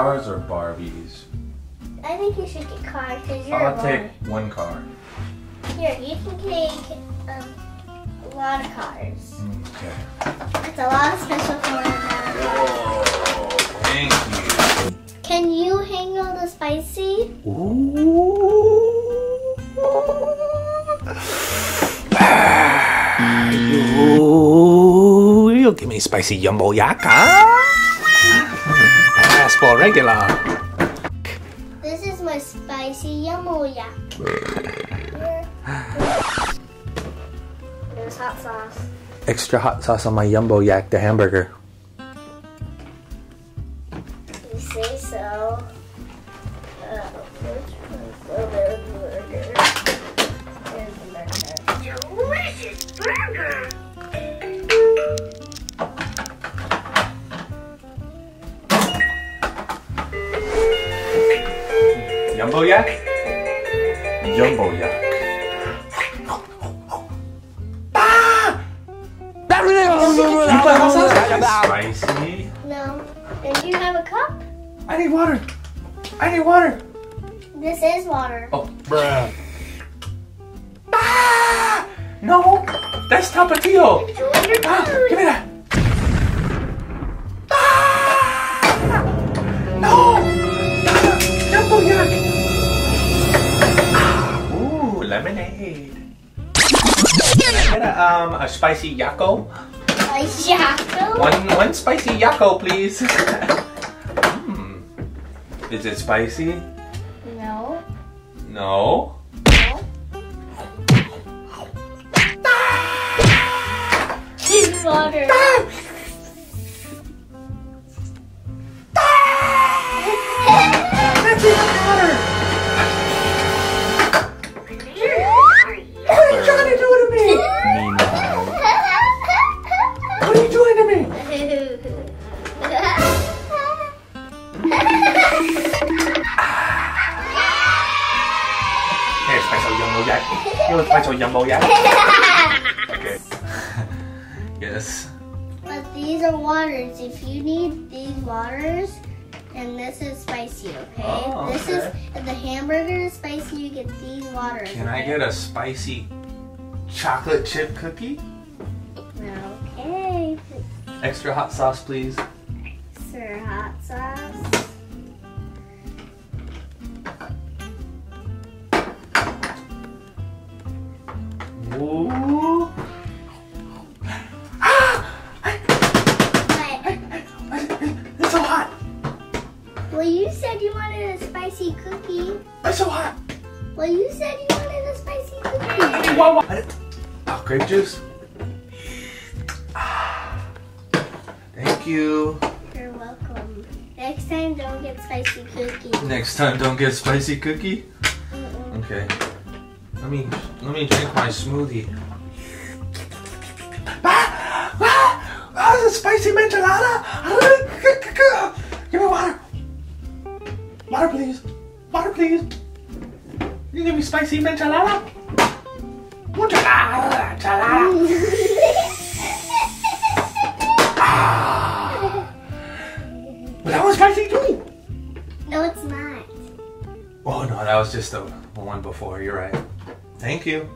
cars or Barbies? I think you should get cars because you're I'll a take boy. one car. Here, you can take um, a lot of cars. Okay. It's a lot of special corners. Whoa, thank you. Can you handle the spicy? Ooh, You'll give me spicy yumbo yak, huh? Ask for regular. This is my spicy yamoya. There's hot sauce. Extra hot sauce on my yumbo yak, the hamburger. Jumbo yak? Jumbo yak. Spicy. No. And you have a cup? I need water. I need water. This is water. Oh, bruh. Ah! No, that's Tapatio. Enjoy your Ah, give me that. Lemonade. Can I get a, um, a spicy yako? A jackal? One, one spicy yako, please. Hmm. Is it spicy? No. No. No. It's water. That's Here's special yumbo yak. Here's special yumbo yak. Okay. yes. But these are waters. If you need these waters, and this is spicy, okay? Oh, This is if the hamburger is spicy. You get these waters. Can I get a spicy chocolate chip cookie? Okay, Extra hot sauce, please. sir, hot sauce. Spicy cookie. It's so hot. Well, you said you wanted a spicy cookie. Whoa. Oh, grape juice. Thank you. You're welcome. Next time, don't get spicy cookie. Next time, don't get spicy cookie. Mm-mm. Okay. Let me let me drink my smoothie. Ah! Ah! Ah, the spicy enchilada! Water, please. Water, please. You give me spicy enchilada? Enchilada, enchilada. Ah! But that was spicy too. no, it's not. Oh no, that was just the one before. You're right. Thank you.